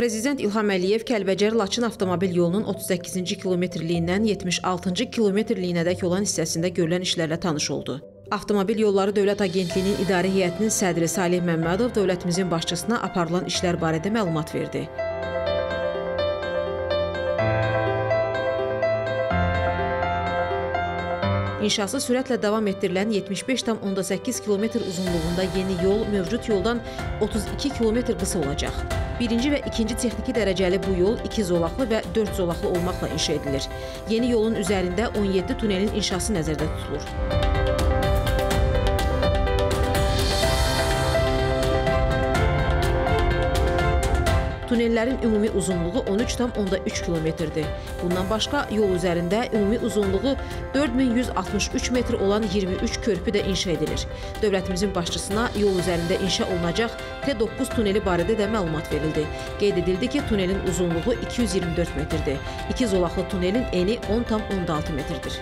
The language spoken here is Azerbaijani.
Prezident İlham Əliyev Kəlbəcər-Laçın avtomobil yolunun 38-ci kilometrliyindən 76-cı kilometrliyinədək olan hissəsində görülən işlərlə tanış oldu. Avtomobil Yolları Dövlət Agentliyinin İdarə Heyətinin sədri Salih Məmmədov dövlətimizin başçısına aparılan işlər barədə məlumat verdi. İnşası sürətlə davam etdirilən 75,8 km uzunluğunda yeni yol mövcud yoldan 32 km qısa olacaq. Birinci və ikinci texniki dərəcəli bu yol 2 zolaqlı və 4 zolaqlı olmaqla inşa edilir. Yeni yolun üzərində 17 tunelin inşası nəzərdə tutulur. Tunellərin ümumi uzunluğu 13,3 kilometrdir. Bundan başqa yol üzərində ümumi uzunluğu 4163 metr olan 23 körpü də inşa edilir. Dövlətimizin başçısına yol üzərində inşa olunacaq T9 tuneli barədə də məlumat verildi. Qeyd edildi ki, tunelin uzunluğu 224 metrdir. İki zolaqlı tunelin eni 10,6 metrdir.